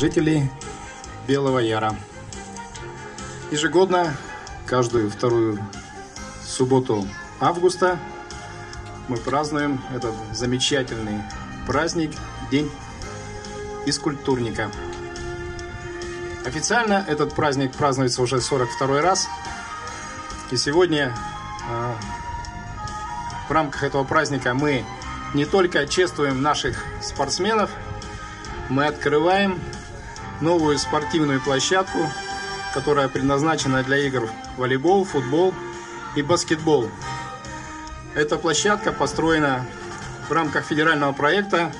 жителей Белого Яра. Ежегодно, каждую вторую субботу августа, мы празднуем этот замечательный праздник День физкультурника. Официально этот праздник празднуется уже 42 раз. И сегодня э, в рамках этого праздника мы не только чествуем наших спортсменов, мы открываем новую спортивную площадку, которая предназначена для игр волейбол, футбол и баскетбол. Эта площадка построена в рамках федерального проекта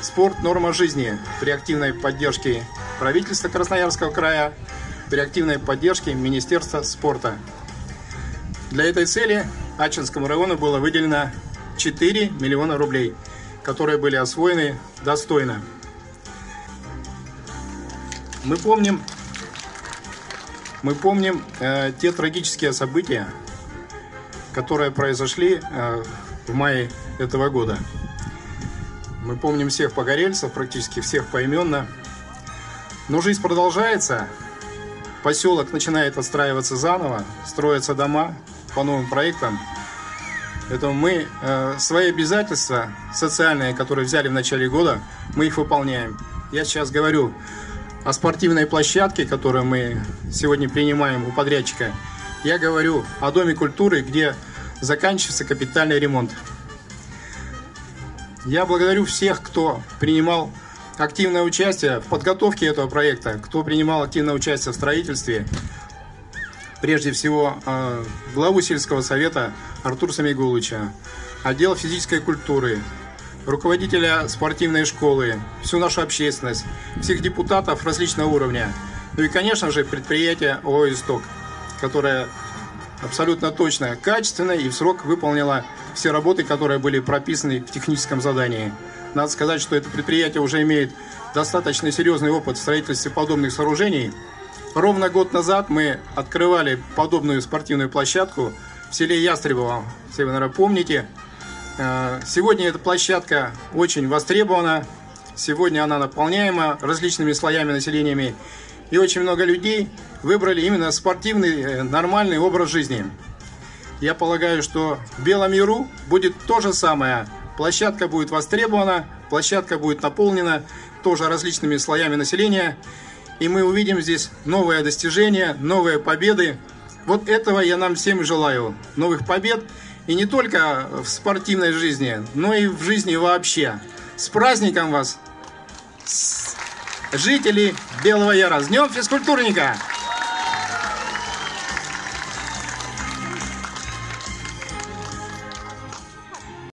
«Спорт. Норма жизни» при активной поддержке правительства Красноярского края, при активной поддержке Министерства спорта. Для этой цели Ачинскому району было выделено 4 миллиона рублей, которые были освоены достойно. Мы помним, мы помним э, те трагические события, которые произошли э, в мае этого года. Мы помним всех погорельцев, практически всех поименно. Но жизнь продолжается. Поселок начинает отстраиваться заново, строятся дома по новым проектам. Поэтому мы э, свои обязательства социальные, которые взяли в начале года, мы их выполняем. Я сейчас говорю о спортивной площадке, которую мы сегодня принимаем у подрядчика. Я говорю о Доме культуры, где заканчивается капитальный ремонт. Я благодарю всех, кто принимал активное участие в подготовке этого проекта, кто принимал активное участие в строительстве. Прежде всего, э, главу сельского совета Артура Самигулыча, отдел физической культуры, руководителя спортивной школы, всю нашу общественность, всех депутатов различного уровня. Ну и, конечно же, предприятие ООО которое абсолютно точно, качественно и в срок выполнила все работы, которые были прописаны в техническом задании. Надо сказать, что это предприятие уже имеет достаточно серьезный опыт в строительстве подобных сооружений. Ровно год назад мы открывали подобную спортивную площадку в селе Ястребово. Все вы, наверное, помните. Э, сегодня эта площадка очень востребована. Сегодня она наполняема различными слоями населения. И очень много людей выбрали именно спортивный, э, нормальный образ жизни. Я полагаю, что в Белом Яру будет то же самое. Площадка будет востребована, площадка будет наполнена тоже различными слоями населения. И мы увидим здесь новые достижения, новые победы. Вот этого я нам всем желаю. Новых побед. И не только в спортивной жизни, но и в жизни вообще. С праздником вас, жители Белого Яра! С Днем физкультурника!